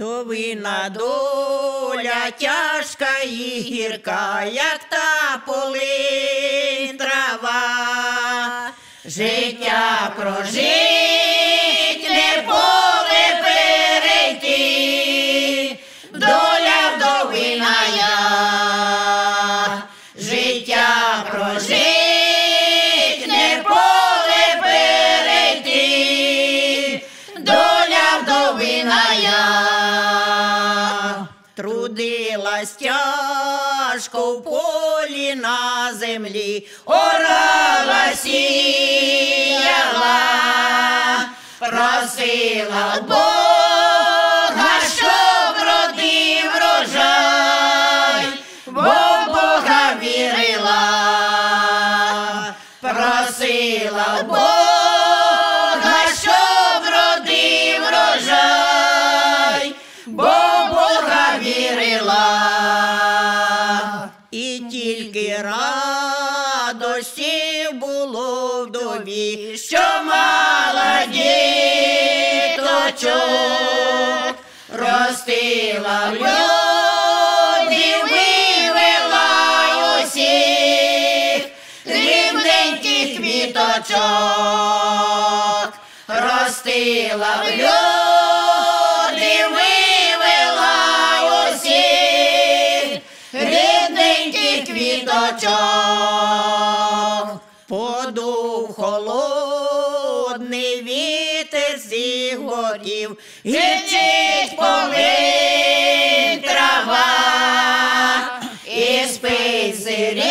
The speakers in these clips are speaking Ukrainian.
То вина доля тяжка і гірка, як та полин трава, життя прожить, не поле перейти, доля вдовина я, життя прожить, трудилась тяжко в полі на землі, орала сіяла, просила Бога, щоб родив врожай, бо Бога вірила, просила Бога, радості було вдові, що мала діточок, ростила в люди, вивела усіх. Дрібненьких квіточок, ростила в люди, вивела усіх. рідненьких квіточок. Вітер зі горів, гірчить полин трава, і спить сирі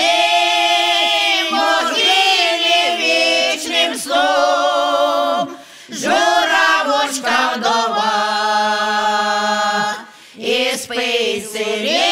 могилі вічним сном, журавочка вдова, і спить сирі